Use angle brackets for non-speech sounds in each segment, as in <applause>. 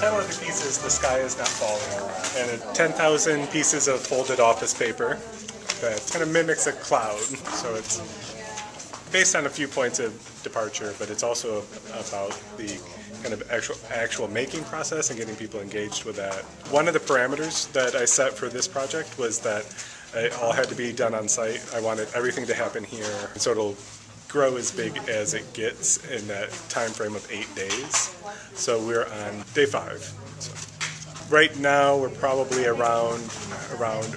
title of the The Sky Is Not Falling, and 10,000 pieces of folded office paper that kind of mimics a cloud. So it's based on a few points of departure, but it's also about the kind of actual actual making process and getting people engaged with that. One of the parameters that I set for this project was that it all had to be done on site. I wanted everything to happen here, so it'll grow as big as it gets in that time frame of eight days. So we're on day five. So right now we're probably around around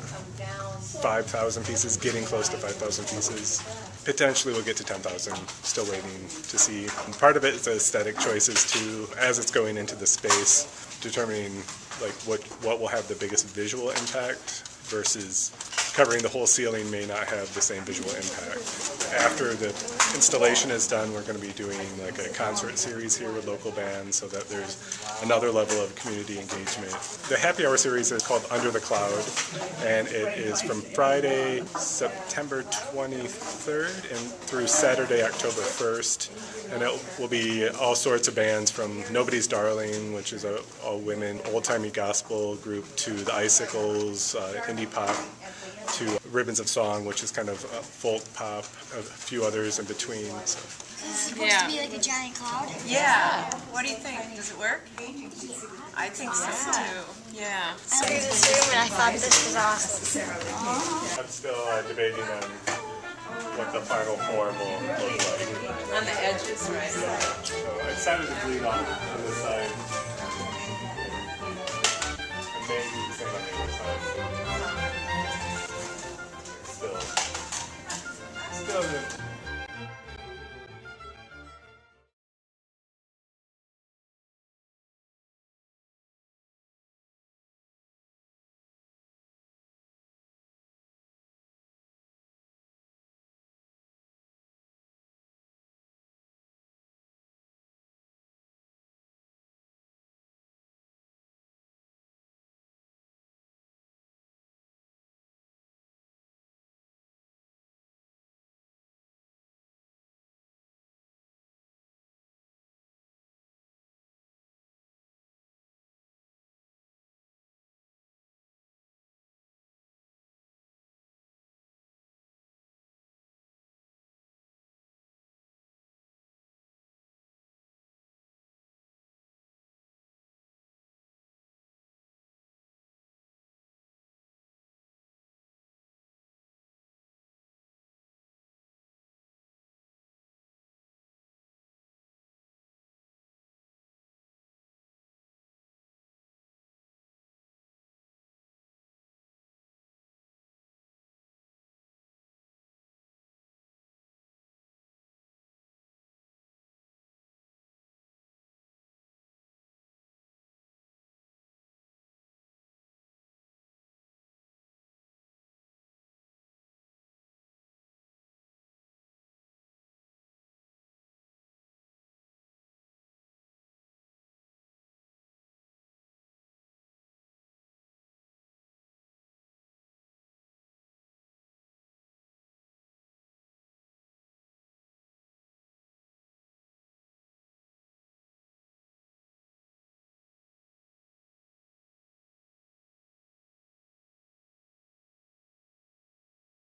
5,000 pieces, getting close to 5,000 pieces. Potentially we'll get to 10,000, still waiting to see. And part of it is the aesthetic choices too, as it's going into the space, determining like what, what will have the biggest visual impact versus covering the whole ceiling may not have the same visual impact. After the installation is done, we're going to be doing like a concert series here with local bands so that there's another level of community engagement. The happy hour series is called Under the Cloud and it is from Friday, September 23rd and through Saturday, October 1st. And it will be all sorts of bands from Nobody's Darling, which is a all women old-timey gospel group, to the Icicles, uh, indie pop, to Ribbons of Song, which is kind of a folk pop, a few others in between. So. Is supposed yeah. to be like a giant cloud? Yeah. What do you think? Does it work? I think so too. Yeah. I entered this room and I thought this was awesome. I'm still uh, debating on what the final form will look like. On the edges, right? So I decided to bleed on, on this side. And maybe the same on the other side. Still, still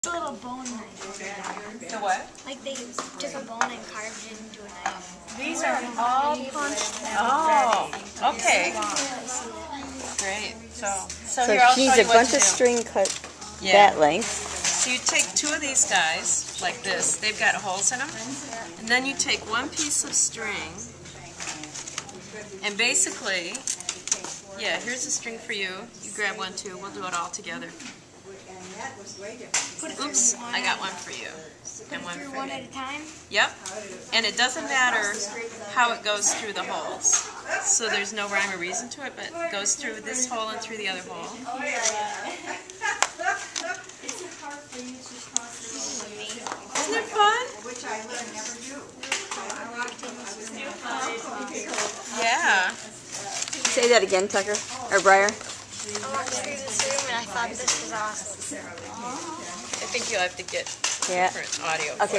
a little bone knife. The what? Like they took a bone and carved it into a knife. These are all punched Oh, okay. Great. So, so, so here I'll she's show a bunch of string cut yeah. that length. So you take two of these guys, like this. They've got holes in them. And then you take one piece of string, and basically, yeah, here's a string for you. You grab one too. We'll do it all together. Oops, I got one for you. And one for one at a time? Yep. And it doesn't matter how it goes through the holes. So there's no rhyme or reason to it, but it goes through this hole and through the other hole. <laughs> Isn't it fun? Which I never do. Yeah. Say that again, Tucker, or Briar. I walked through this room and I thought this was awesome. I think you'll have to get yeah. different audio. Okay.